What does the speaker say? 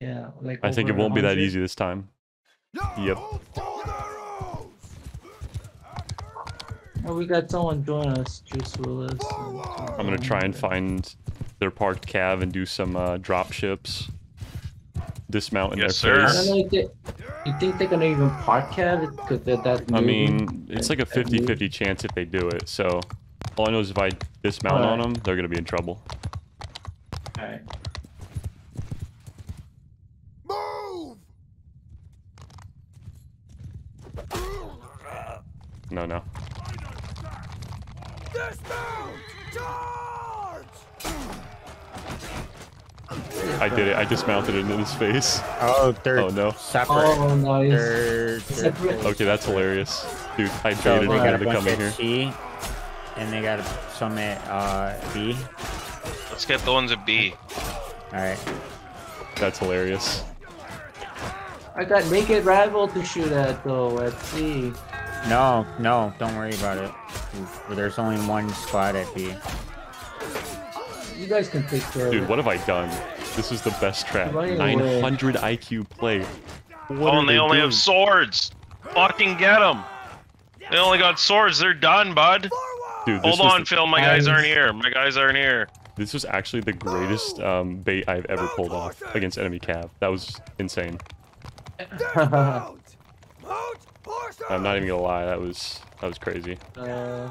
Yeah, like I think it won't be that easy this time. Yep. Oh, we got someone join us, Juice Willis. and- I'm gonna try and find their parked cav and do some uh, drop ships. Dismount in Yes, their I sir. face. don't know if they, you think they're gonna even park cav? Could that that? I mean, it's like a 50-50 chance if they do it. So all I know is if I dismount on them, they're gonna be in trouble. Alright. No, no. I did it. I dismounted it in his face. Oh, they're Oh, no. separate. Oh, nice. They're, they're Separate. Okay, that's hilarious. Dude, I So baited they them got a into coming here. C, and they got some at uh, B. Let's get the ones at B. All right. That's hilarious. I got naked rival to shoot at though. Let's see. No, no, don't worry about it. There's only one squad at B. You guys can take care Dude, of it. what have I done? This is the best trap. Running away. 900 IQ play. What oh, and they, only doing? have swords. Fucking get them. They only got swords. They're done, bud. Dude, this Hold on, the- Phil. My guys Guys. aren't here. My guys aren't here. This was actually the greatest um, bait I've ever pulled off against enemy cav. That was insane. I'm not even gonna lie. That was that was crazy. uh,